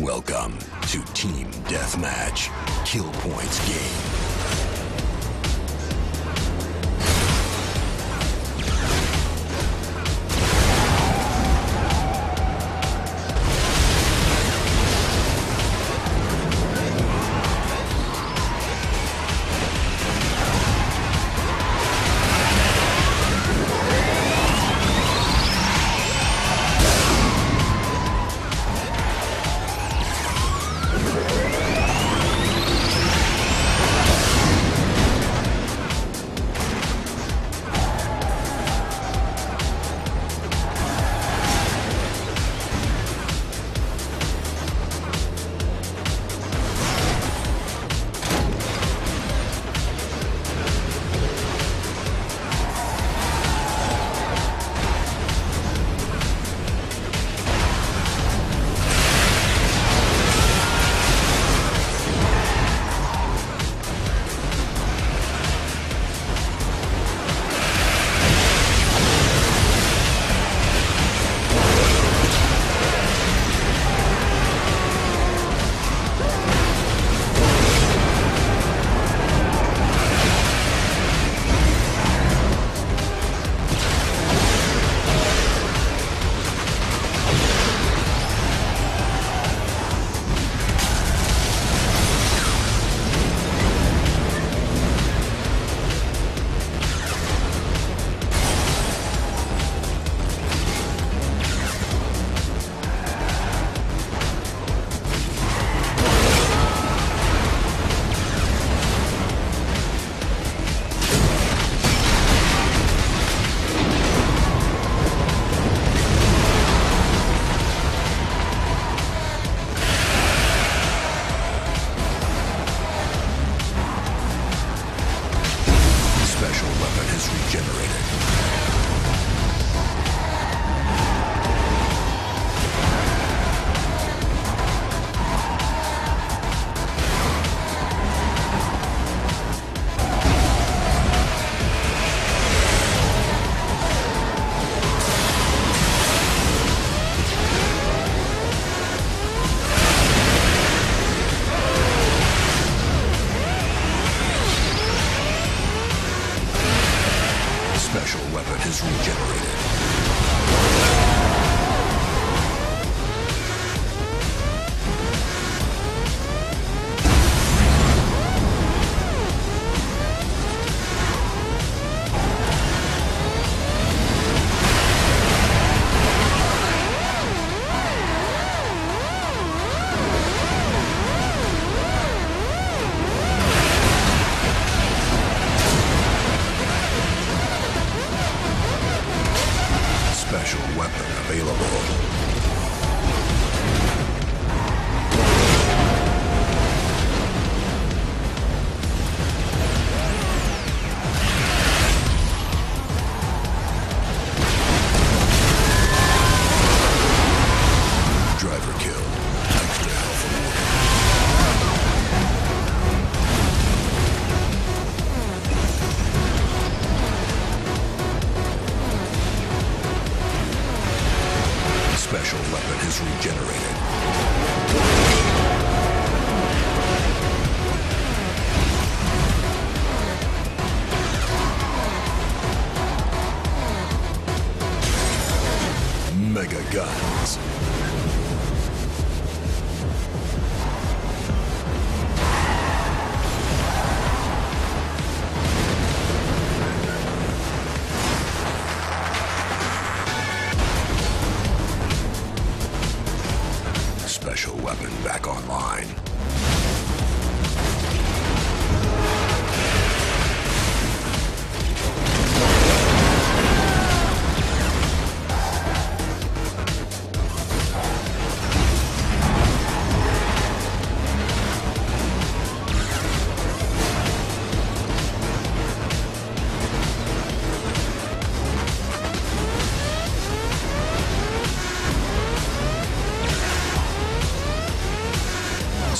Welcome to Team Deathmatch. Kill points game. special weapon has regenerated.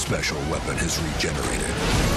special weapon has regenerated.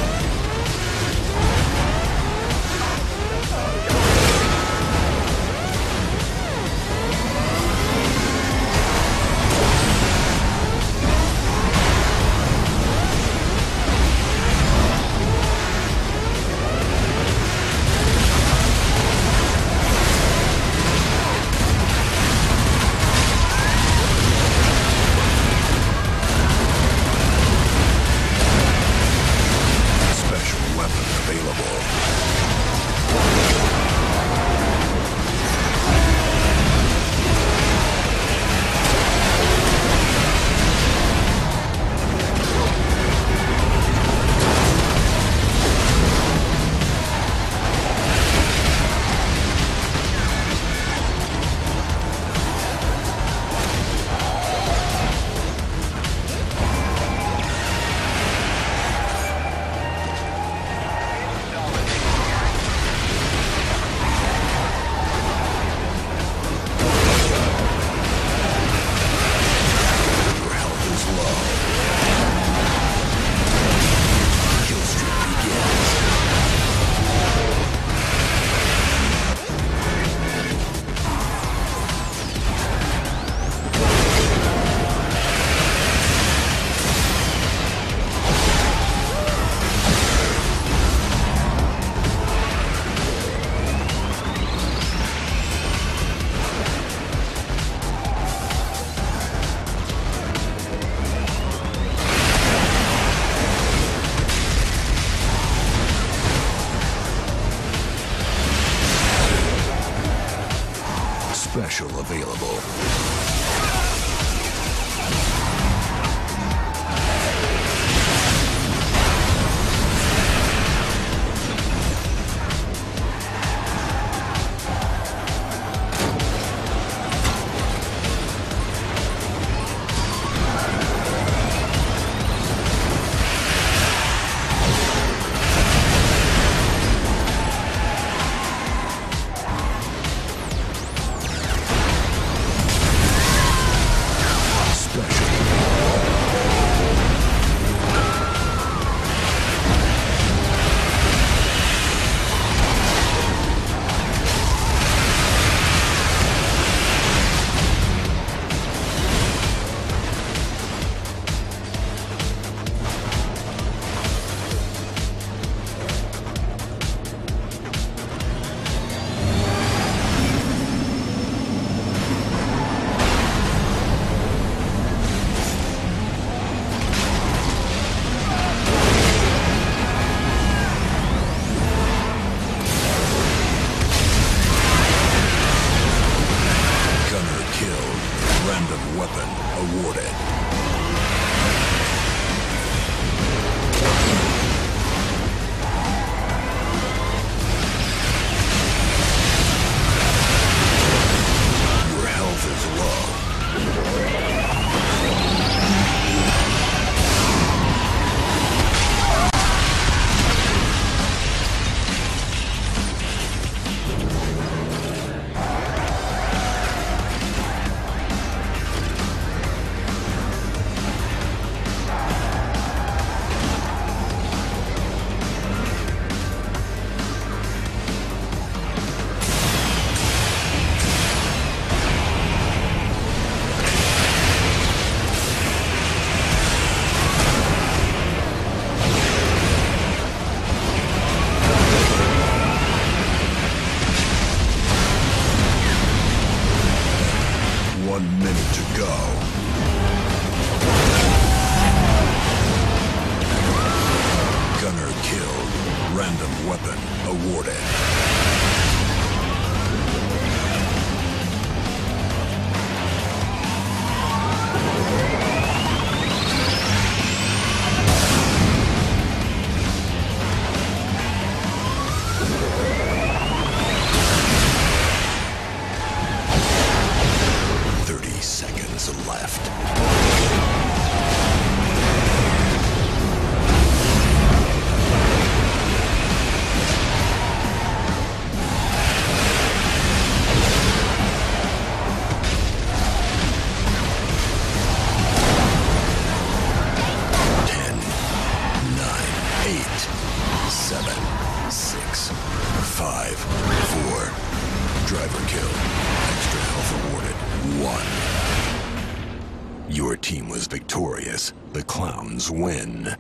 Win.